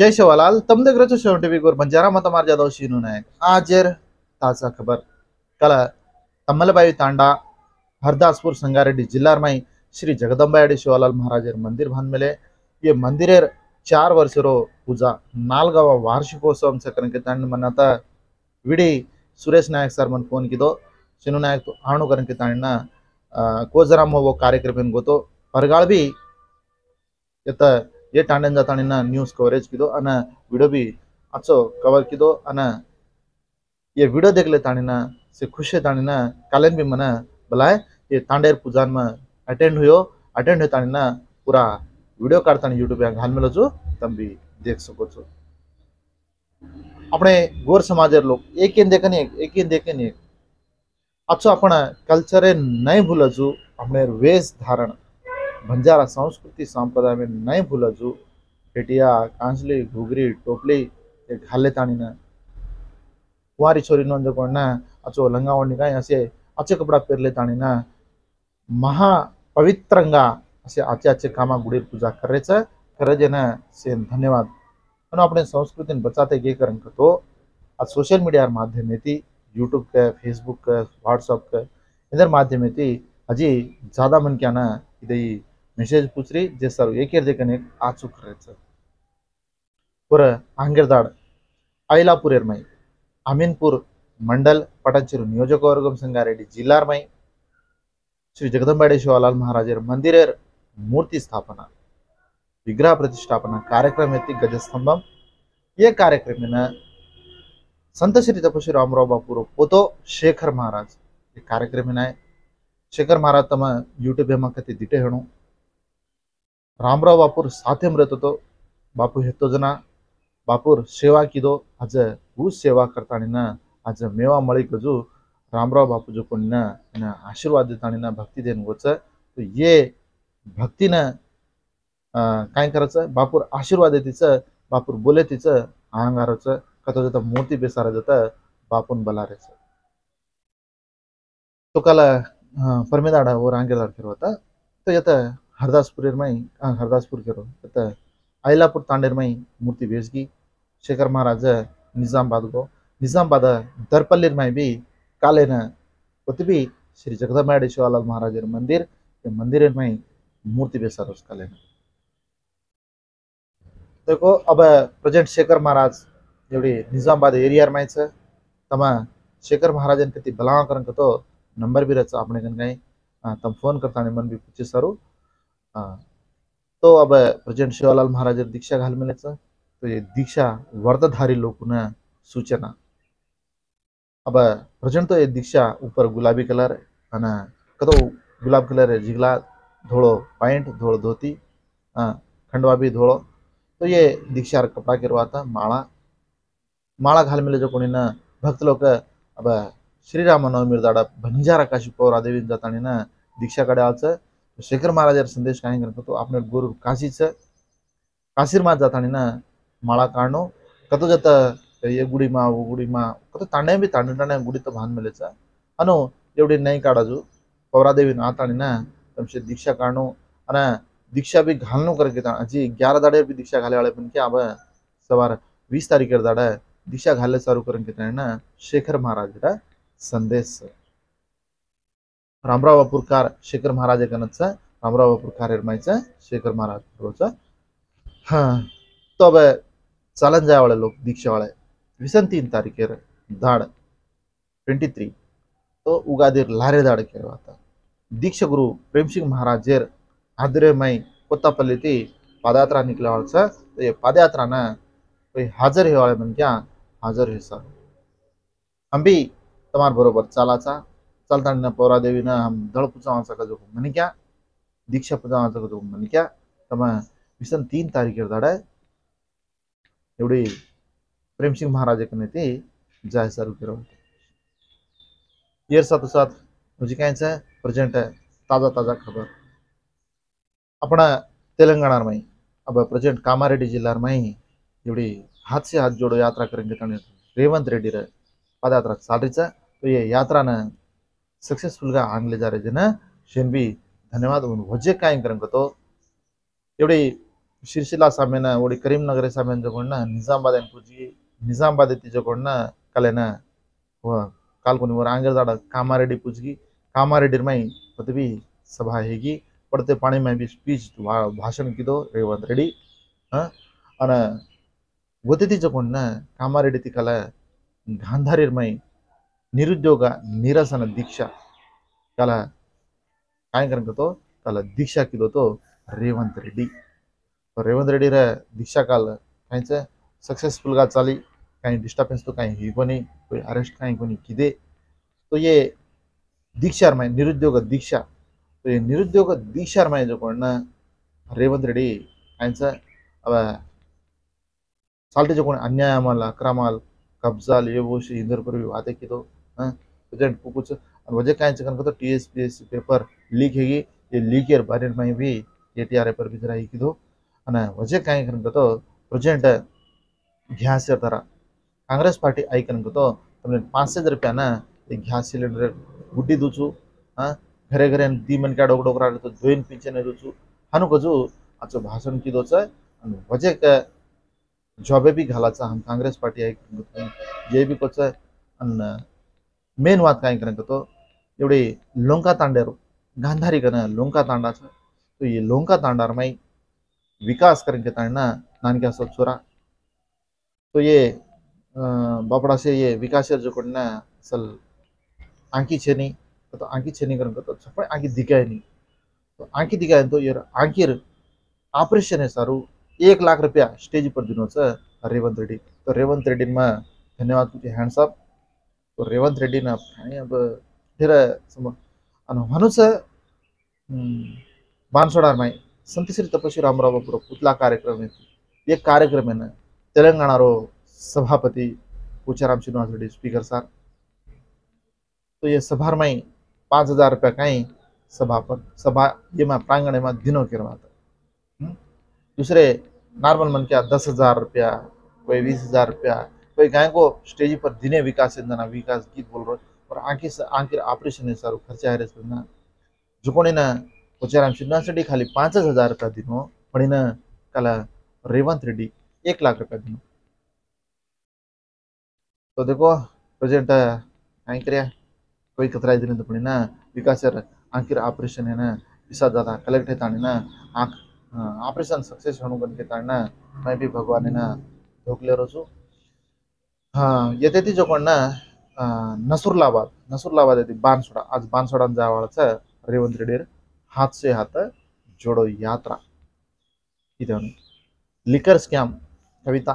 जय शिवालाल तमदग्रच शेवटी बिगोर बंजारा मतमार जाधव शिनू नायक। आजर ताज़ा खबर। कल तम्मलबाई तांडा, हरदासपुर संगारेड्डी जिल्लारमाई श्री जगदंबायडी शिवालाल महाराजर मंदिर भांदमेले ये मंदिरेर चार वर्षरो पूजा, नालगाव वार्षिकोत्सव सकरंके तांड मनाता विडी सुरेश नायक सर मन फ़ोन किदो। शिनू नायक तो आणु करंके तांड कोजराम वो कार्यक्रम गोतो परगाळ बी येत ये ठाणे जा ताणी न्यूज़ कवरेज किदो, अने वीडियो भी अच्छो कवर किदो, अने ये वीडियो देख ले ताणी ना, से खुश है ताणी ना, कालन भी मना बुलाए ये तांडेर पूजान में अटेंड हुयो अटेंड हो ताणी ना पूरा वीडियो कार्ड यूट्यूब घाल मिलो छो तम भी देख सको अपने गोर समाज लोग एक ही देखे एक एक ही देखे एक। अच्छो अपना कल्चरे नहीं भूल छो अपने वेश धारण। बंजारा संस्कृति संपदा में नहीं भूला जो। पेटिया कांसली घुगरी, टोपली घाले तानी ना। छोरी नंज को अचो लंगा ओढ़ने ऐसे अच्छे कपड़ा पहन ले तानी ना। महा पवित्रंगा असे अच्छे अच्छे कामा गुड़ीर पूजा कर रहे करे जे से धन्यवाद। અને આપણે સંસ્કૃતિને બચાતે કે કરન તો આ સોશિયલ મીડિયા માધ્યમેથી यूट्यूब के, फेसबुक के व्हाट्सअप के, इधर माध्यम हजी ज़्यादा मन क्या ना, इधर మెసేజ్ పుచ్చిరి చేస్తారు ఏకేర్దికనే ఆచూకరేస్తారు పుర ఆంగిర్దాడ్ ఐలాపూరేర్మై అమీన్పూర్ మండల్ పటంచెరు నియోజకవర్గం సంగారెడ్డి జిల్లార్మై శ్రీ జగదంబాడేశ్వరలాల్ మహారాజర్ మందిరేర్ మూర్తి स्थापना विग्रह प्रतिष्ठापना कार्यक्रम येते गजस्तंभ या कार्यक्रमेनं संत श्री तपश्री रामराव बापूर पोतो शेखर महाराज. हे कार्यक्रम आहे. शेखर महाराज तम यूट्यूब हेमा कधी दिटे हेणू. रामराव बापूर साथे मरत होतो. बापू हेतो जना. बापूर सेवा किदो. आज ऊ सेवा करताना आज मेवा मळी गजू. रामराव बापू जो कोणी ना एना आशीर्वाद देताना भक्ती देन गोच तो ये भक्तीनं अं, काय करायचं? बापूर आशीर्वाद देतीचं. बापूर बोले तिचं अहंगाराचं कथा जातं मूर्ती बेसारा जातं बापून बलारायचं तो काल अं, परमेदाडा वर आंगेदाड केलो होता तो येतं हरदासपुरमै हरदासपुर के रो आयलापुर तांडेरमई मूर्ति बेचगी शेखर महाराज निजामबाद गो निजामाबाद दरपल्लिरमई भी कालेन भी श्री जगदम्बाड़े शिवालाल महाराज मंदिर मंदिर में मूर्ति बेसार उसका लेना देखो, अब प्रेजेंट शेखर महाराज जोड़ी निजामबाद एरिया में तम शेखर महाराज कति बलांकरण तो नंबर भी रचा अपने कहीं तम फ़ोन करता मन भी पूछे सारू हाँ। तो अब प्रेसिडेंट शिवलाल महाराज दीक्षा घाल मिले तो ये दीक्षा वर्तधारी लोग सूचना। अब प्रेजेंट तो ये दीक्षा ऊपर गुलाबी कलर है कतो गुलाब कलर जिगला धोड़ो पैंट धोड़ो धोती हाँ, खंडवा भी धोड़ो तो ये दीक्षा कपड़ा गिरवाता माला। माला घाल मिले जो को भक्त लोग अब श्रीरामनवमी दाडा भंजारा काशी पौरा देवी जातानी दीक्षा कड़े आचं शेखर महाराजावर संदेश काय करतो तो आपण गुरु काशीचं काशीर मा ना माळा काढणो कतो जात ये गुडी मा वो गुडी मा कतो तांड्या बी तांडू तांड्या गुडी तर भान मिलेचा अनो एवढी नाही काढाजो पवरादेवी नात आणि ना तमशे दीक्षा काढणो आणि दीक्षा बी घालणो कर घेता. जी ग्यारा दाडे बी दीक्षा घाले वाले पण की आबा सवार वीस तारीखेर दाडा दीक्षा घालले चालू करून घेता ना शेखर महाराज संदेश. रामराव बापूरकार शेखर महाराज कनचा रामराव बापूरकार एरमायचा शेखर महाराज बरोबरचा हा तो अब चालन जाय वाले लोक दीक्षा वाले विसन तीन तारीखेर दाड ट्वेंटी थ्री तो उगादीर लारे दाड केलो आता दीक्षा गुरु प्रेमसिंग महाराजेर आदरे मई कोत्तापल्ली ती पादयात्रा निकला वाळचा तो ये पादयात्रा ना कोई हाजर हे वाळे म्हणजे हाजर हे चालताना पौरा देवी ना हम दड़ पुचावा सका जो मन क्या? दीक्षा पुचावा सका जो मन क्या? तब विसन तीन तारीख दाडा एवढी प्रेमसिंग महाराजाकडे ते जाय चालू केलं होतं इयर साथ साथ म्हणजे कायच प्रेझेंट ताज़ा ताज़ा खबर। आपण तेलंगणार माही अब प्रेझेंट कामारेड्डी जिल्हा माही एवढी हातसे हात जोडो यात्रा करेंगे तो रेवंत रेड्डी रे, पदयात्रा चालीचा तो ये यात्रा ने సక్సెస్ఫుల్గా ఆంగ్లేజ రచన షెన్బి ధన్యవాదం వజే కాయం కరంగతో ఎవడి ಶಿರ್ಶಿಲಾ ಸಾಮ್ಯನ ಒಡಿ ಕರೀಂನಗರ ಸಾಮ್ಯನ ಜಗೊಂಡ ನಿಜಾಮಾಬಾದ್ ಏನು ಪೂಜಿ ನಿಜಾಮಾಬಾದ್ ಎತ್ತಿ ಜಗೊಂಡ ಕಲೆನ ಕಾಲ್ಕೊನಿ ಊರ ಆಂಗರ್ದಾಡ ಕಾಮಾರೆಡ್ಡಿ ಪೂಜ್ಗಿ ಕಾಮಾರೆಡ್ಡಿ ಮೈ ಪದವಿ ಸಭಾ ಹೇಗಿ ಪಡತೆ ಪಾಣಿ ಮೈ ಬಿ ಸ್ಪೀಚ್ ಭಾಷಣ ಕಿದೋ ರೇವಂತ್ ರೆಡ್ಡಿ ಅನ ಒತ್ತಿತಿ ಜಗೊಂಡ ಕಾಮಾರೆಡ್ಡಿ ಕಲ ಗಾಂಧಾರಿರ್ ಮೈ నిరుద్యోగ నిరసన దీక్ష दीक्षा కార్యక్రమంతో तो దీక్షా रेड्डी. రేవంత్ రెడ్డి రేవంత్ రెడ్డి దీక్షా కాల काहीच सक्सेसफुलगा चाली. काही डिस्टर्बन्स तो काही ही कोणी कोणी अरेस्ट कहीं कोणी किदे. तो ये दीक्षार माय, निरुद्योग दीक्षा. तो ये निरुद्योग दीक्षार माय जो कोण रेवंत रेड्डी काहीच, अब चालते जो अन्याय अमाल अक्रमाल कब्जाल येवोशी इंदरपूर्वी वाते कितो हाँ, तो प्रेजेंट कुछ वजह क्या कनक T S P paper leak है तो ये लीक ईयर बारे में भी ये टी आर ए भी जरा हिकिदो वजह क्या कनक तो प्रेजेंट गैस कांग्रेस पार्टी आई कनक तो तमें पाँच सौ रुपया ना, ये गैस सिलेंडर गुड्डी दूचु हाँ घरे घरे दी मन क्या डोक डोक तो जोइन पिंचन दूचु हानु कजू आज भाषण की दोच वजह का जॉबे भी घाला हम कांग्रेस पार्टी आई जे तो भी कोच मेन वाद काय करेन तो एवढे लोंका तांड्यार गांधारी कन लोंका तांडा छ। तो ये लोंका तांडार माई विकास करें के तांडना नानके असो छोरा। तो ये बापड़ा से ये विकास जो करना असल आंकी छेनी तो आंकी छेनी करें तो छपड़ आंकी दिखाए नहीं। तो आंकी दिखाए तो ये आंकीर ऑपरेशन है सारू, एक लाख रुपया स्टेज पर दिनोचं रेवंत रेड्डी। तो रेवंत रेड्डी में धन्यवाद हँडसअप तो रेवंत रेड्डी ना आणि अब समोर आणि म्हणूच बानसोडार माई संत श्री तपस्वी रामराव पुतला कार्यक्रम आहे ना तेलंगाणारो सभापति पूछाराम श्रीनिवास रेड्डी, स्पीकर सर तो ये सभार में पाँच हज़ार रुपया कहीं सभापत सभा ये में प्रांगण में दिनों के रवाता दूसरे, नॉर्मल मन क्या, दस हज़ार रुपया, कोई बीस हज़ार रुपया तो गायको ಸ್ಟೇಜ್ पर ದಿನೇ ವಿಕಾಸ್ ಇಂದನ ವಿಕಾಸ್ ಗೀತ್ ಬೋಲ್ರೋ और ಆಂಕಿ ಆಂಕಿರ ಆಪರೇಷನ್ है सारो, खर्चा है रेस्पेंट ना। जुकोणीना कोचाराम शिंदे खाली पाँच हज़ार रुपया दिनो पड़ीना कला रेवंत रेड्डी एक लाख रुपया दिनो। तो देखो, प्रेजेंट आंकर कोई कतरा इधर तो पड़ीना विकास सर आंकिर ऑपरेशन है ना इसा दादा कलेक्ट है तानी ना, आँख हाँ, ऑपरेशन सक्सेस होने के तानी ना, मैं भी भगवान है ना धोकले रोजू हाँ येते ती जो कोण नसुरलाबाद नसुरलाबाद येते बानसोडा, आज बानसोडा जावाळाचा रेवंत रेड्डीर हात से हात जोडो यात्रा. इथे लिकर स्कॅम, कविता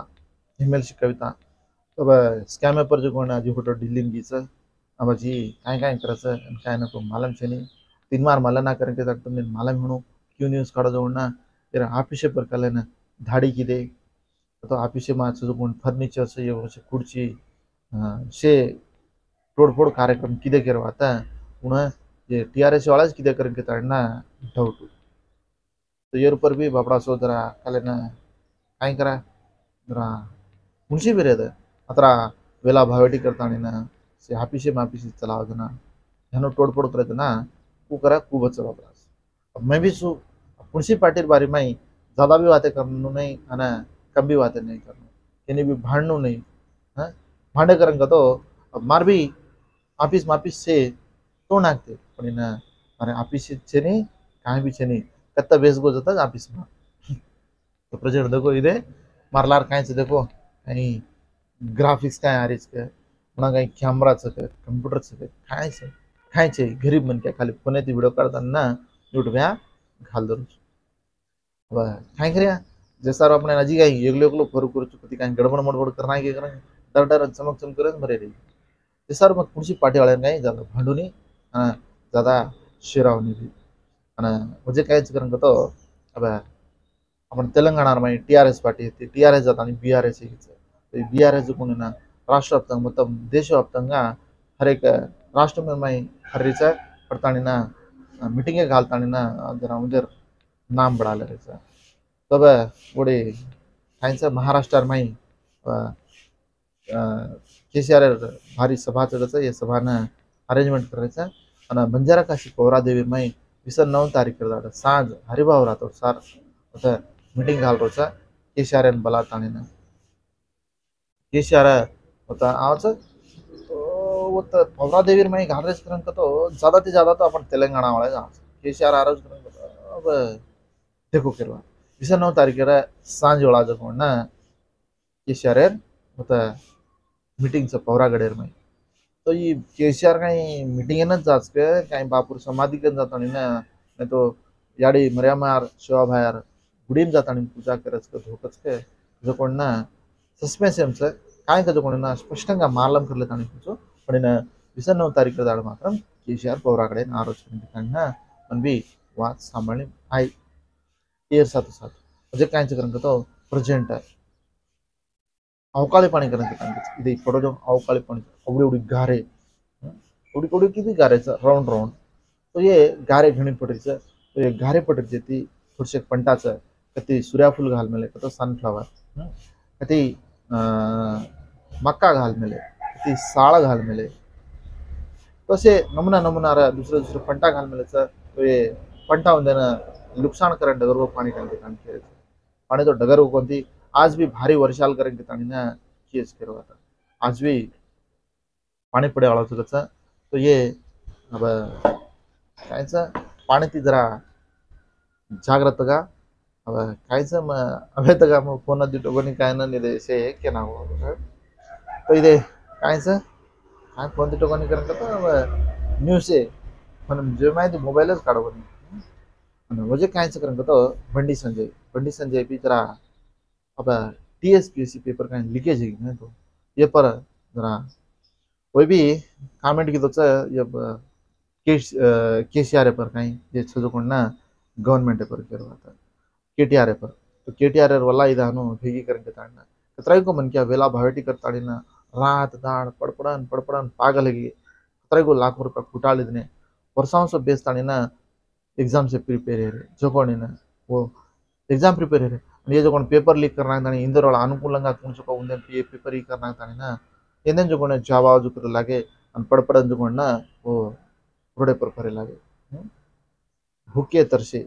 हिमेलची कविता. अब स्कॅम पर जो कोण आजी फ़ोटो डिलीन गीचं अब जी काय काय करायचं काय नको, मालम छेनी तीन मार मला ना करें के मालम म्हणू क्यू न्यूज़ काढो जाऊन ना ऑफिसे पर कले ना धाडी किदे ऑफिसे माचं जो कोण फर्निचर से ये से तोडफोड कार्यक्रम किदे केरो आता पुन्हा जे टी आर एस वालाच किदे करें के डाऊट तो येर पर भी बापडा सो जरा कले ना करा, जरा मुंशी भी रहता अत्र वेला भावेटी करताना ना से हापीसे मापीसे चलावत ना ह्यानं तोडफोड करत ना कू करा खूबच वापरास अब मैं भी सु, मुंशी पाटिल बारी माई ज़्यादा भी बातें करनू नहीं, है कम भी बातें नहीं करनू। यानी भी भांडनू नहीं हाँ? भांडे करेंगे तो अब मार भी ऑफ़िस माफिस से तो नाकते? पण ऑफ़िस छे नहीं, कहाँ भी छे नहीं। कत्ता बेस गो जाता ऑफ़िस में तो प्रेजेंट देखो इधे, मारलार कहीं से देखो? कहीं ग्राफिक्स काय आरेच काय पुन्हा काही कॅमेराचं काय कम्प्युटरचं काय खायचं खायचे गरीब म्हण काय खाली पुण्यात व्हिडिओ काढताना युट्यूब्या घाल दररोज काय करूया? જે સારો આપણે નજીક આવી એકલો એકલો ફરું કરું છું કદી કાંઈ ગડબડ મડબડ કર નાખી કરે ડર ડર ચમક ચમક કરે ભરે રહી જે સારું મત ખુરશી પાટીવાળાને કાંઈ જાદા ભાંડુની અને જાદા શેરાવની બી અને હું જે કહે છે કારણ કે તો હવે આપણે તેલંગાણામાં ટીઆરએસ પાર્ટી હતી టీఆర్ఎస్ దాని బీఆర్ఎస్ ఈ బీఆర్ఎస్ కొన్న రాష్ట్ర వ్యాప్తంగా మొత్తం దేశవ్యాప్తంగా హరేక రాష్ట్రమై హరీచ పడతాడిన మీటింగే కాల్తాడిన జర ఉదర్ నామ్ బడాలి రేచ तब गोडे काहींचं महाराष्ट्रात माही के भारी सभा चढायचं या सभानं अरेंजमेंट आणि बंजारा काशी पौरादेवी माई विसर नऊ तारीख जातं सांज हरिभाव राहतो सार होतं मीटिंग घाल रोचा केसीआर बला ताणीनं केसीआर होता आवाज़ वो पवरा घालरेस करन तो ज़्यादा ते ज़्यादा तो अपन तेलंगाना वाले जहाँ केसीआर आरोज तो अब देखो किरवा ವಿಷ ತಾರೀಕರ ಸಾಂಜೆ ಒಳಾದಕೊಂಡ ಕೇಶಿಯಾರ್ಯಾರು ಮತ್ತು मीटिंग सब पवरा तो ये के सी आर कहीं मीटिंग जाच के काही बापूर समाधीकन तो याडी मर्यामार शिवा भायार गुडीम जाता पूजा कर धोक के, जो को ना सस्पेन्स एमचं काय का जो कोण ना, स्पष्टंगा मारलम करलं ताणी तुझं तारीख दाड मात्र के सी आर पवराकडे आरोचन ठिकाणी ना पण वाद सांभाळणे आहे एअर सात सात म्हणजे काय क्रमांक तो प्रेझेंट आहे. अवकाळी पाणी क्रमांक तांचे इथे फोटो जो अवकाळी पाणी. एवढी एवढी गारे. एवढी एवढी किती गारेचं राऊंड राऊंड तो हे गारे घेणे पटरीचं तो हे गारे पटरीचे ती थोडीशे पंटाचं का ती सूर्यफूल घाल मेले का तो सनफ्लावर का ती मक्का घाल मेले ती साळ घाल मेले तसे नमुना नमुना दुसरं दुसरं पंटा घाल मेल्याचं तो हे पंटा म्हणजे नुकसान करें डगर को पानी करने के कारण पाणी पानी तो डगर को कौन थी आज भी भारी वर्षाल करें के तानी ना केस खेरो था आज भी पानी पड़े वाला तो तो ये अब कायचं पाणी ती जरा जाग्रत का? अब कायचं मग अबे का? मग फोन दिटो कोणी काय ना निदे से के ना तो इथे कायचं काय फोन दिटो कोणी करत न्यूज आहे पण जे माहिती मोबाईलच काढव वजह कैंसर से तो बंडी संजय बंडी संजय भी जरा अब टी पेपर कहीं लीकेज है तो ये पर जरा कोई भी कामेंट की तो ये केस के पर कहीं ये छजकोण गवर्नमेंट पर के टी आर पर तो के टी आर ए वल्ला इधानु भेगी करेंगे ताड़ना कतराई को मन किया वेला भावेटी कर ताड़ीना रात दाड़ पड़पड़न पड़पड़न पागल है कतराई को लाखों रुपये फुटा लेने वर्षाओं से बेच एग्ज़ाम से प्रिपेर है जो कौन है वो एग्ज़ाम प्रिपेर है ये जो पेपर लीक करना इंदोर अनुकूल जो उन्हें पेपर लीक करना ಎಂದೇನು ಜೊಗೊಂಡೆ ಜಾವ ಜೊಕರಲಾಗೆ ಅನ್ ಪಡಪಡ ಅಂದುಕೊಂಡ ಓ ರೋಡೆ ಪರ್ಪರೆಲಾಗೆ ಹುಕ್ಕೆ ತರ್ಸಿ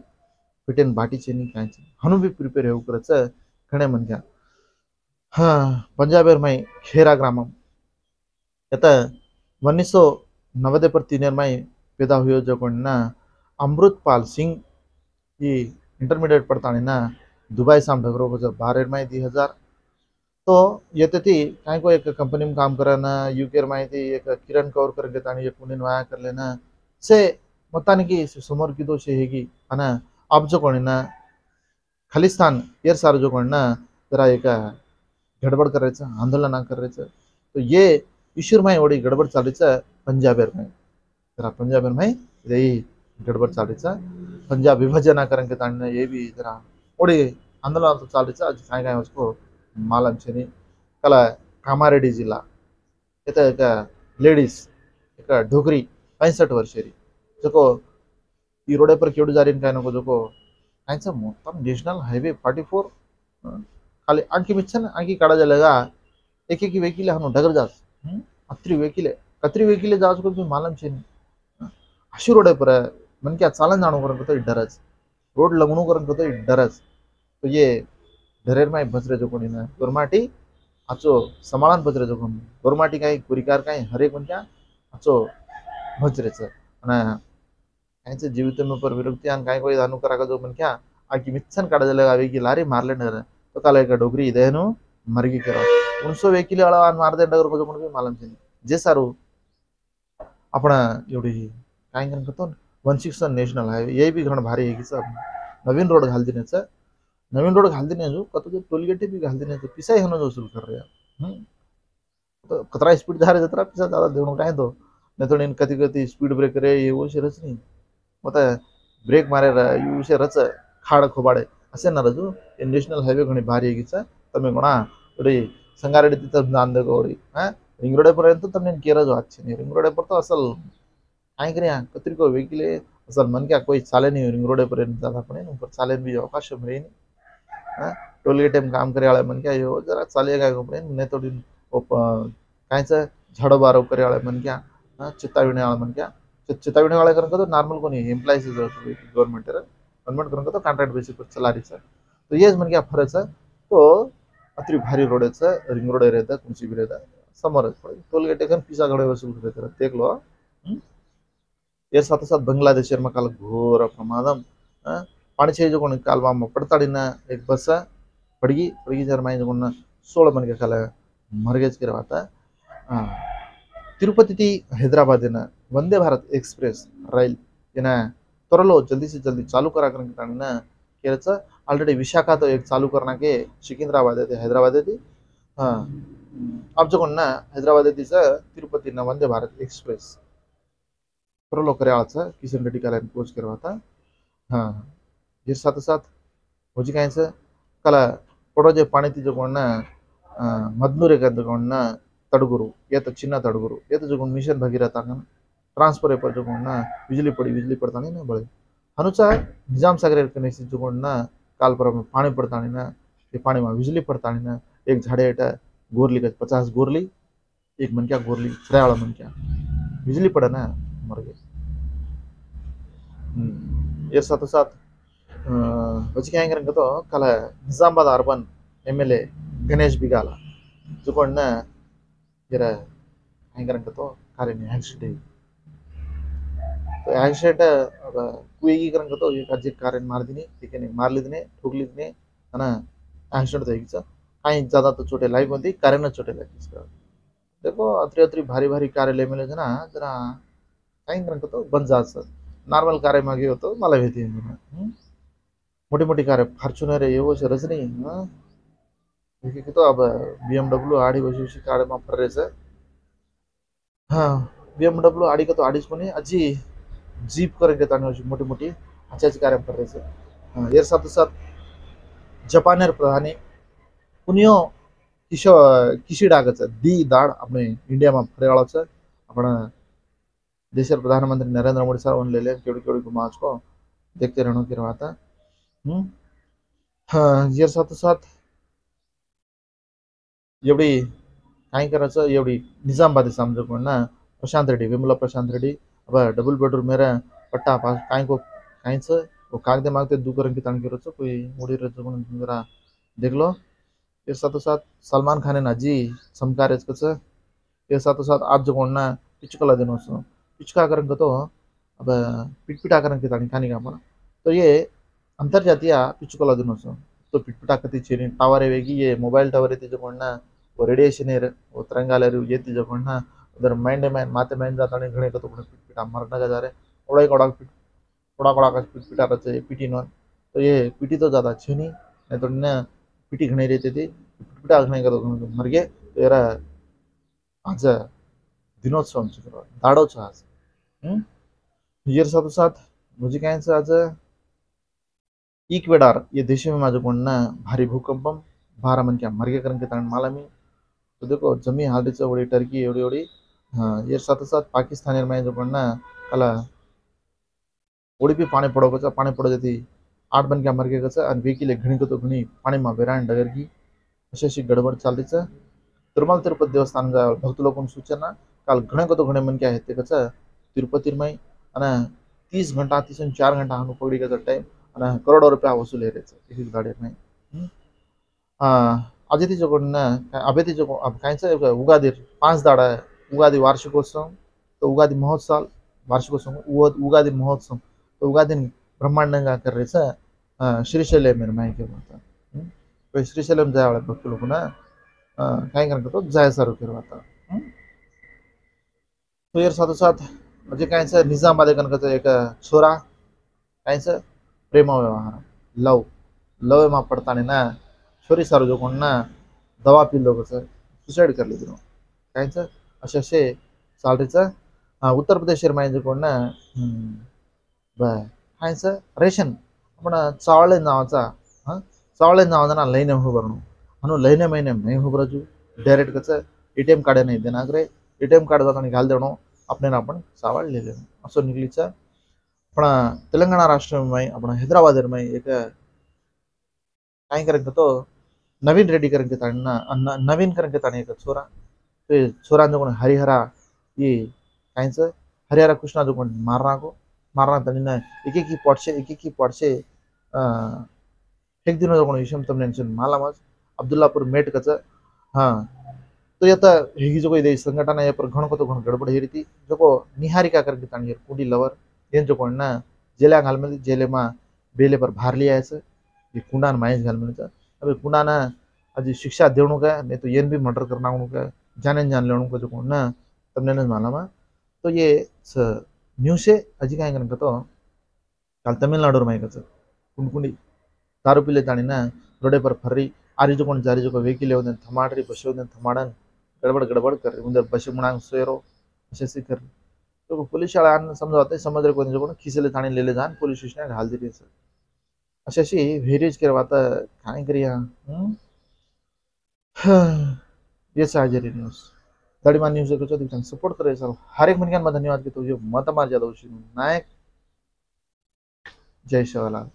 ಪಿಟೆನ್ ಬಾಟಿ ಚೆನ್ನಿ ಕಾಂಚಿ ಹನು ಬಿ ಪ್ರಿಪೇರ್ ಹೋಗ್ರಚ ಕಣೆ ಮನ್ಯ ಹಾ ಪಂಜಾಬೇರ್ ಮೈ ಖೇರಾ ಗ್ರಾಮಂ ಯತ ಒನ್ನಿಸೋ ನವದೆ ಪರ್ ತಿನೇರ್ ಮೈ ಪೇದಾ ಹುಯೋ ಜೊಗೊಂಡ अमृतपाल सिंह ಈ ಇಂಟರ್ಮಿಡಿಯೇಟ್ ಪಡ್ತಾಣಿನ दुबई साम ढगरो बजर बारेर दी हज़ार। तो ये तो ती कहीं को एक कंपनी में काम कराना यूके माई थी, एक किरण कौर कर लेता एक मुनिन वाया कर लेना। से मतान की समोर की दोषी हैगी है ना, अब जो कोणी ना, खालिस्तान यार सार जो कोणी ना, जरा एक गडबड कर करायचं आंदोलन कर करायचं तो ये ईश्वर माई ओडी गडबड चालायचं पंजाबेर में। जरा पंजाबेर माई रही। गडबड चालीचा संजा विभजन करेंगे तो ताने ये भी जरा ओडी आंदोलन तो चालीचा आज सायंकाळी वस्तू मालमशेनी कला कामारेड्डी जिल्हा इथं तो एक लेडीज़, एक डोगरी पैंसठ वर्षेरी रोड ఈ రోడేపర్ కేడు జారిన కాయన కొజుకో ఆయన మొత్తం నేషనల్ హైవే ఫార్టీ ఫోर खाली आंकी मिच्छन आंकी काढा जायला एक एक वेकिले हाणून डगर जास हम्म, अत्री वेकिले, कत्री वेकिले जास कोण तुम्ही मालम शेनी अशी रोड आहे पर मन क्या चालन जाणो करन तो डरच रोड लगणू करन तो डरच तो ये डरेर माय भजरे जो कोणी ना गोरमाटी, आचो समाळान भजरे जो कोणी गोरमाटी काय कुरिकार काय हरेक कोणत्या आचो भजरेच आणि कायचं जीवित पर विरक्ती आणि काय कोई दानु करा का जो मन क्या आकी मिच्छन काढा जायला वेगी लारी मारले नगर तो काला एक डोगरी इदेनु मरगी करा उनसो वेकिले अळा आणि मारदे डगर को कोण मालम जे सारू, आपण एवढी काय करतो वन सिक्स नेशनल हायवे ये भी घण भारी आहे की नवीन रोड घाल देण्याचा. नवीन रोड घाल देने जो कतो जो टोल भी घाल देण्याचं से पिसा ही जो शुरू कर रहे तो कतरा स्पीड जा जत्रा पिसा ज़्यादा देऊन काय तो? नहीं कति कति स्पीड ब्रेक रे ये वो रच नहीं होता ब्रेक मारे यू रच खाड़ खोबाड़े. असे ना रजू नेशनल हायवे घणी भारी आहे की तुम्ही म्हणा रे संगारेडी तिथं नांदगवडी हा? रिंगरोड्यापर्यंत रोडेपर्यंत तुम्ही केरा जो आजची रिंगरोड्यापर्यंत रिंग काय मन क्या कोई चाले नहीं रिंग रोड पर ज़्यादा पड़े ऊपर चाले भी अवकाश मिले नहीं। हाँ? टोल गेट में काम करे वाले मन क्या यो, जरा चालेगा को पड़े नहीं तो वो कायचं झाडो बारो करे वाले मन क्या? हाँ? चित्ताविणे वाला मन क्या? चि- चित्ताविणे वाला करेंगे तो नॉर्मल को नहीं एम्प्लॉइज गवर्नमेंट है गवर्नमेंट करेंगे तो कॉन्ट्रैक्ट बेसिस पर चला रही सर। तो ये मन क्या फरक है तो अति भारी रोड है रिंग रोड रहता कुंची भी रहता समोर पड़े टोल गेट एखन पिसा गड़े वसूल करते देख लो। এর साथ সাথে বাংলাদেশের মকাল ঘোর প্রমাদম পানিচেই যখন কালবা পড়তাড়িন এক বস पड़गी पड़ी सर सोल जगह सोलह मन के हाँ। तिरपति हईदराबाद वंदे भारत एक्सप्रेस रैल इन त्वरलो जल्दी से जल्दी चालू करा कर आलरे विशाखा तो एक चालू करना के सिकंदराबाद है, हैदराबाद है हाँ। अब जो हैदराबाद तिरुपति वंदे भारत एक्सप्रेस। त्वरलो करायचं किशन रेड्डी काला पोच करवाता हाँ, हे। साथ साथ होजी कायचं कला पडो जे पाणी तिचं कोण मधनूर एक कोण तड़गुरु। ये तो चिन्ना तड़गुरु। ये तो जो मिशन भगीरथ ट्रांसफ़र पर जो बिजली पड़ी, बिजली पड़ता नहीं ना, बड़े। हनुचा निज़ाम सागर कनेक्शन जो काल पर पानी पड़ता नहीं ना, ये पानी में बिजली पड़ता नहीं ना, एक झाड़े एटा गोरली का पचास गोरली, एक मन क्या गोरली फ्राय वाला मन क्या, बिजली पड़ा ना। मर गए हम्म, ये साथ साथ बच्चे क्या करेंगे तो कल निजामाबाद अर्बन एमएलए गणेश बिगाला जो जरा भयंकर तो ಕಾರ್ಯ ಆಕ್ಸಿಡೆಂಟ್ तो ಆಕ್ಸಿಡೆಂಟ್ कुईगीकरण तो एक अजित कार्य मारदिने ठीक आहे मारलिदिने ठोकलिदिने है ना एक्सीडेंट तो एक कहीं ज़्यादा तो छोटे लाइफ होती कार्य ना छोटे लाइफ इसका देखो अतरी अतरी भारी भारी कार्यालय मिले ना जरा సాయంత్రం కొత్త బంద్ చేస్తారు నార్మల్ కారే మాగి होतो, मला भेटी मोठी मोठी कारे फॉर्च्युनर एवो से रजनी देखिए कि तो अब बीएमडब्ल्यू आड़ी वैसे वैसे कारे माँ फर रहे सर. हाँ बीएमडब्ल्यू आड़ी का तो आड़ी बने अजी जीप करेंगे ताने वैसे मोटी मोटी अच्छी अच्छी कारें फर रहे सर. हाँ यार साथ साथ जापानेर प्रधानी उनियो किशो किसी डागत सर. दी दाड़ अपने इंडिया में फरे वाला सर. अपना देश प्रधानमंत्री नरेंद्र मोदी साहब ले ले केवड़ी केवड़ी घुमाच को देखते रहना की रहा था साथ एवढी काय करायचं एवढी निजामबादी समजून प्रशांत रेड्डी, विमला प्रशांत रेड्डी। अब डबल बेडरूम मेरा पट्टा पास काय को काहीच वो कागदे मागते, दू की तान करो कोई मुड़ी रचो जरा देख लो। ये साथ साथ सलमान खान ना, जी समकार कच ये साथ साथ आज जो कोण ना पिचकला दिन पिचका करें तो अब पिटपिटा करें की तानी खानी का तो ये अंतर्जातीय पिचुकला दिन तो पिटपिटा कती चेरी टावर है ये मोबाइल टावर है कोण वो रेडिएशन है वो तरंगाल ये जो कोण ना उधर माइंड मैन, माते मैन जाता नहीं घणे का तो पिटपिटा मरना जा रहे ओड़ा कोड़ा कोड़ा कोड़ा का पिटपिटा रहते पीटी नॉन। तो ये पीटी तो ज़्यादा अच्छी नहीं नहीं तो न पीटी घने रहती थी पिटपिटा घने का तो मर गए तो यार आज दिनोत्सव दाड़ो आज। ये साथ साथ मुझे क्या आज, इक्वेडार, ये देश में माझं कोण ना भारी भूकंपम बारा मन क्या मर गया करके ताण माला मी तो देखो, जमी हालत वड़ी टर्की एवढी एवढी हाँ ये साथ साथ पाकिस्तान में जो कोण ना कला उड़ी पानी पड़ो कचा पानी पड़ो जाती आठ बन क्या मर गया कचा आणि वेकीले घणी तो घणी, पाणी मा वेराण डगर की अशी अशी गडबड चाललीच तिरुमल तिरुपती देवस्थान भक्त लोक सूचना, काल घणे तो घणे मन क्या है ते कसं तिरुपति में है तीस घंटा, तीस चार घंटा हम पकड़ी गए टाइम है करोड़ों रुपया वसूल रहे गाड़ी में अजय तीज अबे तीज कहीं उगादी पाँच दाड़ा है उगादी वार्षिकोत्सव तो उगादी महोत्सव, वार्षिकोत्सव उगादी महोत्सव तो उगादी ब्रह्मांड कर रहे श्रीशैलम माहिती हम्म? तो श्रीशैलम जाए भक्त लोग कहीं जाए सारू फिर तो? यार साथ साथ म्हणजे कायचं निजामाबाद कनकाचं एक छोरा कायचं प्रेम व्यवहार लव. लव मा पड़ता ना छोरी सारू जो कोण ना दवा पिल्लो कसं सुसाईड करले तिनं कायचं असे असे चालरीचं हां उत्तर प्रदेश माहिती कोण ना? बर. कायचं रेशन. आपण चावळे नावाचा हां चावळे नावाचा ना लईने हो बरणू म्हणून लईने महिने नाही हो बरजू डायरेक्ट कसं? ए टी एम कार्ड नाही देणार रे. ए टी एम कार्ड जाताना घाल देणं. आपण आपण चावळ लिहिले असं निघलीचं अपना तेलंगाना राष्ट्र में अपना हैदराबाद में एक काय करेंगे तो नवीन रेडी करेंगे ताना नवीन करेंगे ताने एक छोरा तो छोरा जो कोण हरिहरा ये कायच हरिहरा कृष्णा जो कोण मारना को मारना तनी ना एक एक पॉटशे एक एक पॉटशे एक दिन कोण विषम તમને मालामच अब्दुल्लापुर मेट कच हाँ तो यता हिगी जो कोई संगठन है पर घण को तो घण गड़बड़ ही रीति जो को निहारिका करके तानी कुंडी लवर येन जो कोण ना जेला घाल में जेले मा बेले पर भार लिया है ये कुंडान माइस घाल में अबे कुंडाना अजी शिक्षा देणु का, नहीं तो येन भी मर्डर करना का जाने जान लेणु का जो कोण ना, तमने न मालूम तो ये न्यूज़ से अजी काय कन तो काल तमिलनाडु में कच कुंडकुंडी दारू पीले तानी ना रोडे पर फर्री, आरी जो कोण जारी जो वेकिले होते थमाड़ रही बसे थमाड़न गड़बड़ गड़बड़ कर रही म्हणजे उधर बसे मुणांग सोयरो असे से कर तो पोलीस शाळा समजावते समज कोणी कोण खिसले थाणे लेले जाण पोलीस स्टेशन घाल दिली सर अशी अशी व्हेरीज कर आता काय करिया ये साहजरी न्यूज दड़ीमान न्यूज को चौधरी सपोर्ट करे सर हर एक मन धन्यवाद घेतो जे मत मार दोषी नायक. जय शिवलाल